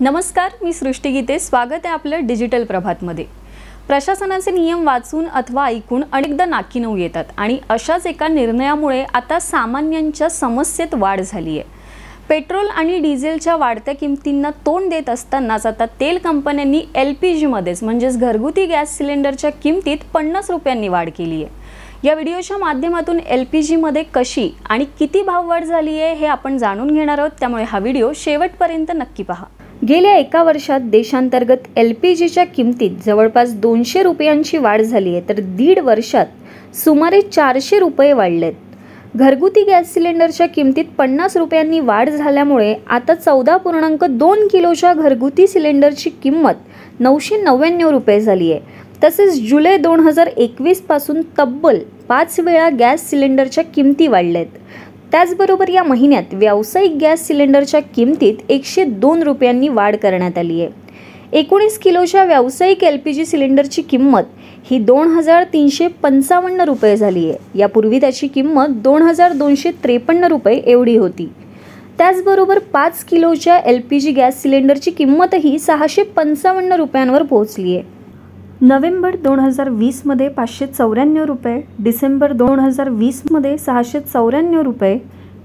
नमस्कार मी सृष्टी गीते. स्वागत आहे आपलं डिजिटल प्रभातमध्ये. प्रशासनाचे नियम वाचून अथवा ऐकून अनेकदा नाकीनऊ येतात आणि अशाच एका निर्णयामुळे आता सामान्यांच्या समस्येत वाढ झाली आहे पेट्रोल आणि डिझेलच्या वाढत्या किमतींना तोंड देत असतानाच आता तेल कंपन्यांनी एल पी जीमध्येच म्हणजेच घरगुती गॅस सिलेंडरच्या किमतीत पन्नास रुपयांनी वाढ केली आहे या व्हिडिओच्या माध्यमातून एल पी जीमध्ये कशी आणि किती भाववाढ झाली आहे हे आपण जाणून घेणार आहोत. त्यामुळे हा व्हिडिओ शेवटपर्यंत नक्की पहा. गेल्या एका वर्षात देशांतर्गत एल पी जीच्या किमतीत जवळपास दोनशे रुपयांची वाढ झाली आहे तर दीड वर्षात सुमारे चारशे रुपये वाढलेत. घरगुती गॅस सिलेंडरच्या किमतीत पन्नास रुपयांनी वाढ झाल्यामुळे आता चौदा पूर्णांक दोन किलोच्या घरगुती सिलेंडरची किंमत नऊशे नव्याण्णव रुपये झाली आहे. तसेच जुलै दोन हजार एकवीसपासून तब्बल पाच वेळा गॅस सिलेंडरच्या किमती वाढल्या आहेत त्याचबरोबर या महिन्यात व्यावसायिक गॅस सिलेंडरच्या किमतीत एकशे दोन रुपयांनी वाढ करण्यात आली आहे. एकोणीस किलोच्या व्यावसायिक एल पी जी सिलेंडरची किंमत ही दोन हजार तीनशे पंचावन्न रुपये झाली आहे. यापूर्वी त्याची किंमत दोन हजार दोनशे त्रेपन्न रुपये एवढी होती. त्याचबरोबर पाच किलोच्या एल पी जी गॅस सिलेंडरची किंमतही सहाशे पंचावन्न रुपयांवर पोहोचली आहे. नोव्हेंबर दोन हजार वीसमध्ये पाचशे चौऱ्याण्णव रुपये डिसेंबर दोन हजार वीसमध्ये सहाशे चौऱ्याण्णव रुपये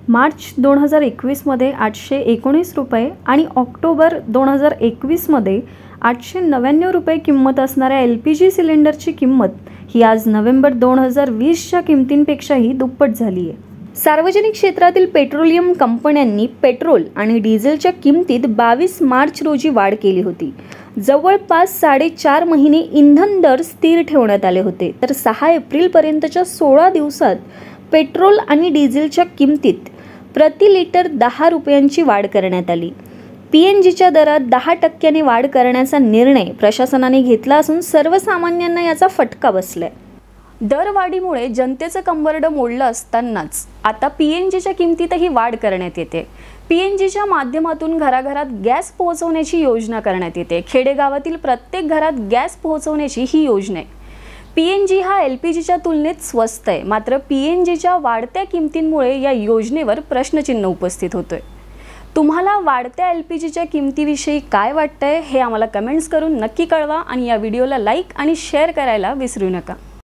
मार्च दोन हजार एकवीसमध्ये आठशे एकोणीस रुपये आणि ऑक्टोबर दोन हजार एकवीसमध्ये आठशे नव्याण्णव रुपये किंमत असणाऱ्या एल पी जी सिलेंडरची किंमत ही आज नोव्हेंबर दोन हजार वीसच्या किमतींपेक्षाही दुप्पट झाली आहे सार्वजनिक क्षेत्रातील पेट्रोलियम कंपन्यांनी पेट्रोल आणि डिझेलच्या किमतीत बावीस मार्च रोजी वाढ केली होती. जवळपास साडेचार महिने इंधन दर स्थिर ठेवण्यात आले होते. तर सहा एप्रिलपर्यंतच्या सोळा दिवसात पेट्रोल आणि डिझेलच्या किमतीत प्रति लिटर दहा रुपयांची वाढ करण्यात आली. पी एन जीच्या दरात दहा टक्क्याने वाढ करण्याचा निर्णय प्रशासनाने घेतला असून सर्वसामान्यांना याचा फटका बसलाय. दरवाढीमुळे जनतेचं कंबरडं मोडलं असतानाच आता पी एन जीच्या किमतीतही वाढ करण्यात येते. पी एन जीच्या माध्यमातून घराघरात गॅस पोहोचवण्याची योजना करण्यात येते. खेडेगावातील प्रत्येक घरात गॅस पोहोचवण्याची ही योजना आहे. पी एन जी हा एल पी जीच्या तुलनेत स्वस्त आहे. मात्र पी एन जीच्या वाढत्या किमतींमुळे या योजनेवर प्रश्नचिन्ह उपस्थित होतोय. तुम्हाला वाढत्या एल पी जीच्या किमतीविषयी काय वाटतंय हे आम्हाला कमेंट्स करून नक्की कळवा आणि या व्हिडिओला लाईक आणि शेअर करायला विसरू नका.